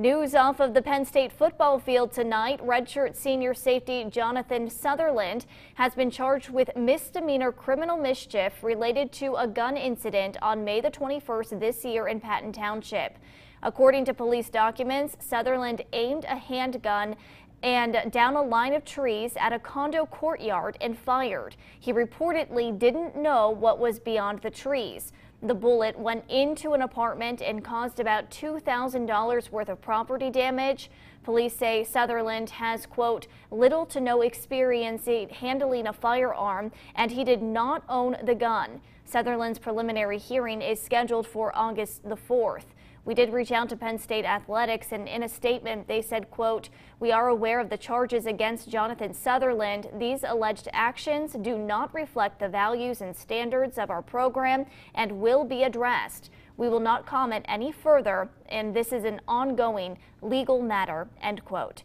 News off of the Penn State football field tonight. Redshirt senior safety Jonathan Sutherland has been charged with misdemeanor criminal mischief related to a gun incident on May the 21st this year in Patton Township. According to police documents, Sutherland aimed a handgun and down a line of trees at a condo courtyard and fired. He reportedly didn't know what was beyond the trees. The bullet went into an apartment and caused about $2,000 worth of property damage. Police say Sutherland has, quote, little to no experience handling a firearm and he did not own the gun. Sutherland's preliminary hearing is scheduled for August the 4th. We did reach out to Penn State Athletics and in a statement they said, quote, we are aware of the charges against Jonathan Sutherland. These alleged actions do not reflect the values and standards of our program and will be addressed. We will not comment any further and this is an ongoing legal matter, end quote.